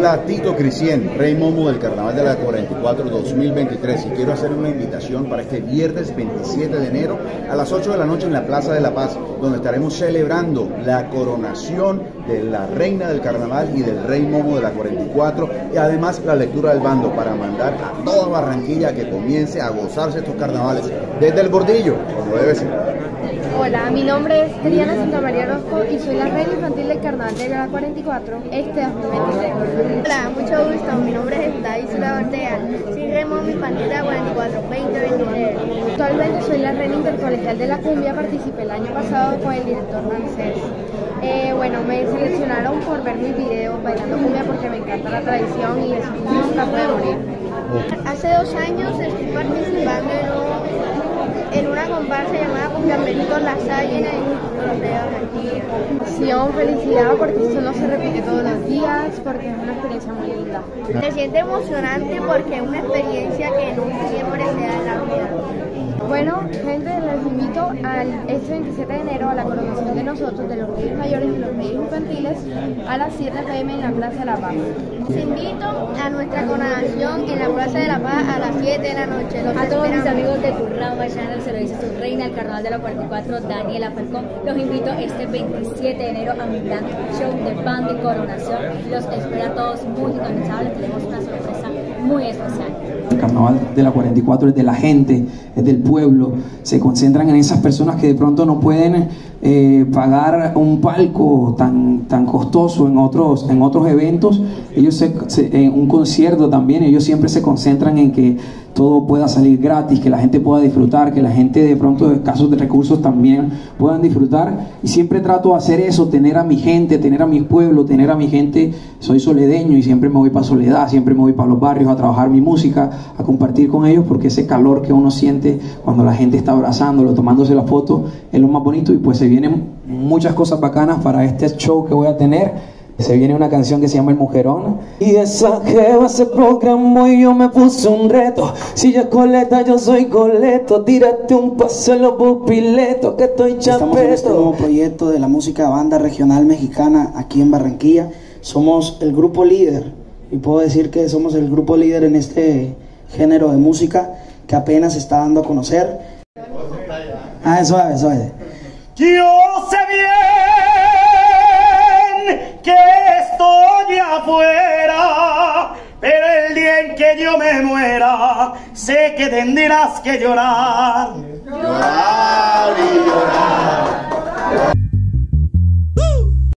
Habla Tito Crisien, Rey Momo del Carnaval de la 44 2023 y quiero hacer una invitación para este viernes 27 de enero a las 8 de la noche en la Plaza de la Paz, donde estaremos celebrando la coronación de la Reina del Carnaval y del Rey Momo de la 44 y además la lectura del bando para mandar a toda Barranquilla que comience a gozarse estos carnavales desde el bordillo, como debe ser. Hola, mi nombre es Triana Santa María Rosco y soy la reina infantil del Carnaval de la 44 este 2023. Hola, mucho gusto. Mi nombre es Daisy Ortega. Soy Remo infantil de la 44 2023. Actualmente soy la reina intercolegial de la cumbia. Participé el año pasado con el director Rancés. Eh, bueno, me seleccionaron por ver mis videos bailando cumbia porque me encanta la tradición y eso nunca puede morir. Hace dos años estoy participando en un en una comparsa llamada Salle en el felicidad porque esto no se repite todos los días, porque es una experiencia muy linda. Se siente emocionante porque es una experiencia que no siempre se da en la vida. Bueno, gente, les invito al este 27 de enero a la coronación de nosotros, de los reyes mayores y los reyes infantiles, a las 7 pm en la Plaza de la Paz. Les invito a nuestra coronación en la Plaza de la Paz a las 7 de la noche. a todos mis amigos de Turrama Channel, se lo dice su reina, el carnaval de la 44, Daniela Falcón. Los invito este 27 de enero a mi gran show de band de coronación. Los espero a todos muy sintonizables. Tenemos una sorpresa muy especial. Carnaval de la 44 es de la gente, es del pueblo. Se concentran en esas personas que de pronto no pueden eh, pagar un palco tan, tan costoso en otros, en otros eventos. Ellos en un concierto también, ellos siempre se concentran en que todo pueda salir gratis, que la gente pueda disfrutar, que la gente de pronto de escasos de recursos también puedan disfrutar. Y siempre trato de hacer eso, tener a mi gente, tener a mi pueblo, tener a mi gente. Soy soledeño y siempre me voy para Soledad, siempre me voy para los barrios a trabajar mi música, a compartir con ellos, porque ese calor que uno siente cuando la gente está abrazándolo, tomándose la foto, es lo más bonito y pues se vienen muchas cosas bacanas para este show que voy a tener. Se viene una canción que se llama El Mujerón. Y esa jeva se programó y yo me puse un reto. Si ya es coleta, yo soy coleto. Tírate un paso en los pupiletos que estoy chapeto. Estamos en este nuevo proyecto de la música banda regional mexicana aquí en Barranquilla. Somos el grupo líder. Y puedo decir que somos el grupo líder en este género de música que apenas está dando a conocer. Ah, suave, suave. Yo sé bien que estoy afuera, pero el día en que yo me muera, sé que tendrás que llorar.